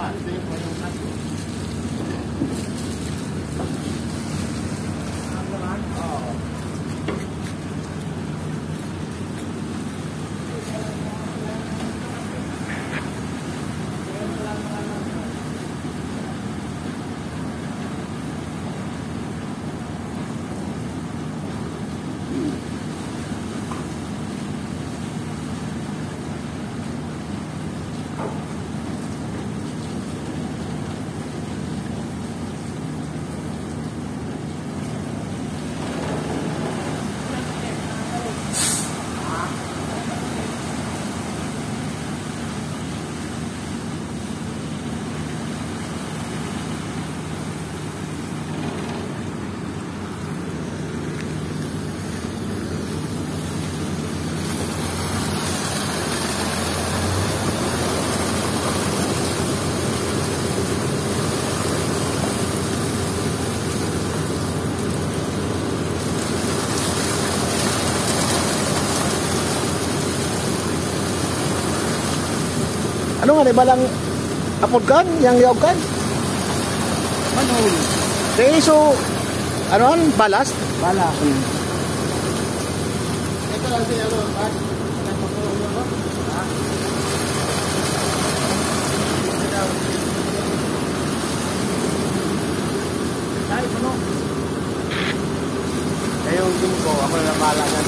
啊，这些朋友他。Ano nga, di ba lang apod kan? Yang liyaw kan? Manhole. Kaya so, ano an? Balast? Bala. Hmm. Ito lang si ano, Pat. Nagpapulong mo ba? Ha? Ito daw. Ay, ano? Kaya yung team ko, ako na bala na